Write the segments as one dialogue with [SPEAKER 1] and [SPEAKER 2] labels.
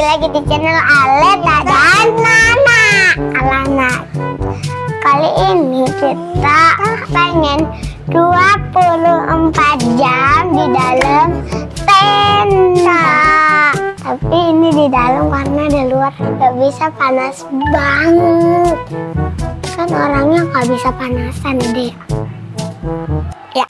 [SPEAKER 1] lagi di channel Aleta dan Nana. Alana Kali ini kita pengen 24 jam di dalam tenda. Tapi ini di dalam karena di luar gak bisa panas banget. Kan orangnya gak bisa panasan deh Ya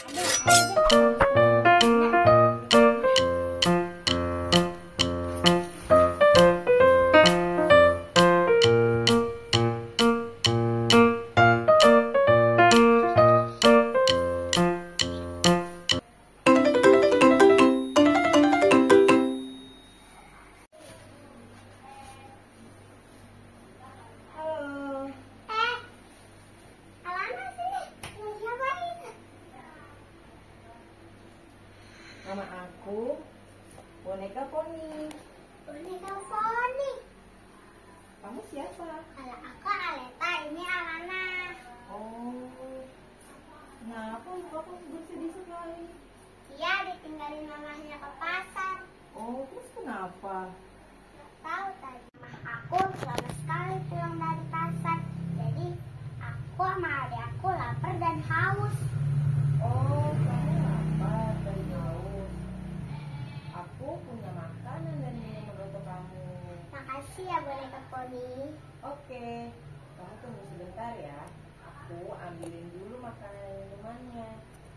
[SPEAKER 2] Nama aku boneka poni.
[SPEAKER 1] Boneka Foni.
[SPEAKER 2] Kamu siapa?
[SPEAKER 1] Kalau aku Aleta, ini Alana.
[SPEAKER 2] Oh. Kenapa kamu bersedih sekali?
[SPEAKER 1] Dia ditinggalin mamahnya ke pasar.
[SPEAKER 2] Oh, terus kenapa?
[SPEAKER 1] Nggak tahu tadi. Makasih ya boneka Foni.
[SPEAKER 2] Oke, kamu tunggu sebentar ya. Aku ambilin dulu makanan dan minumannya.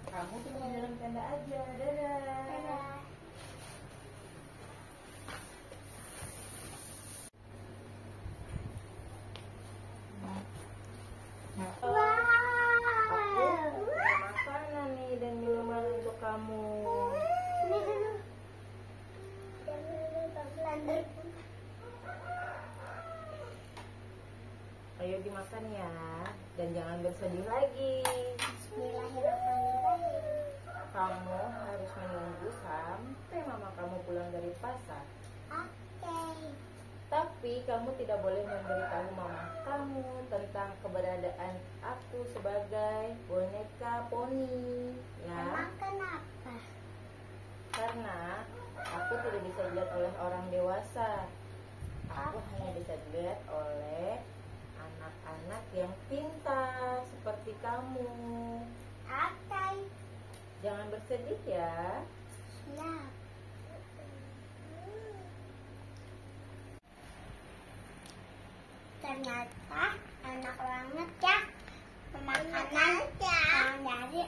[SPEAKER 2] Kamu tunggu di dalam tenda aja. Dadah. Aku
[SPEAKER 1] Wow.
[SPEAKER 2] punya makanan nih dan minuman untuk kamu.
[SPEAKER 1] Ini dulu. Jangan lupa belanja.
[SPEAKER 2] Ayo dimakan ya, dan jangan bersedih lagi. Kamu harus menunggu sampai mama kamu pulang dari pasar.
[SPEAKER 1] Oke.
[SPEAKER 2] Tapi kamu tidak boleh memberitahu mama kamu tentang keberadaan aku sebagai boneka poni, ya.
[SPEAKER 1] Kenapa?
[SPEAKER 2] Karena aku tidak bisa dilihat oleh orang dewasa. Aku hanya bisa dilihat oleh yang pintar seperti kamu.
[SPEAKER 1] Oke.
[SPEAKER 2] Jangan bersedih ya.
[SPEAKER 1] Siap. Ternyata enak banget ya makanan yang dari